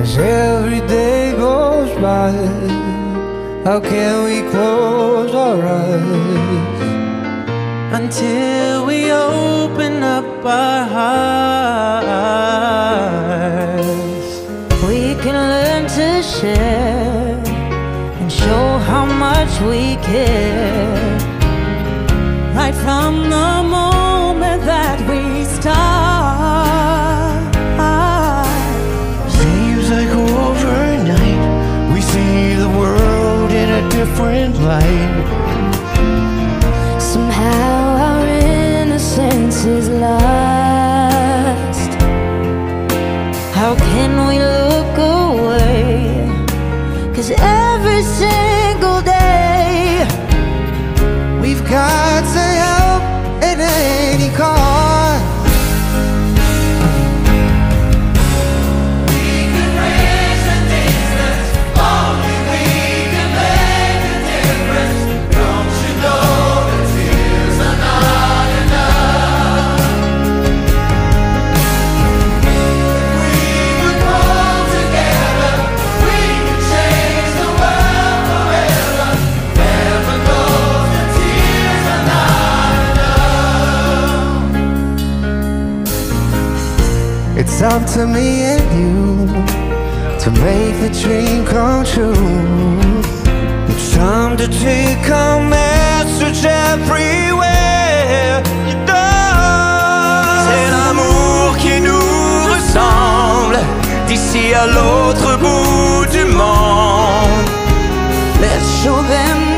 As every day goes by, how can we close our eyes until we open up our hearts? We can learn to share and show how much we care. Right from the moment different. Somehow our innocence is lost. How can we It's up to me and you to make the dream come true. It's time to take our message everywhere you go. C'est l'amour qui nous ressemble d'ici à l'autre bout du monde. Let's show them